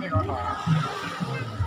那种好啊。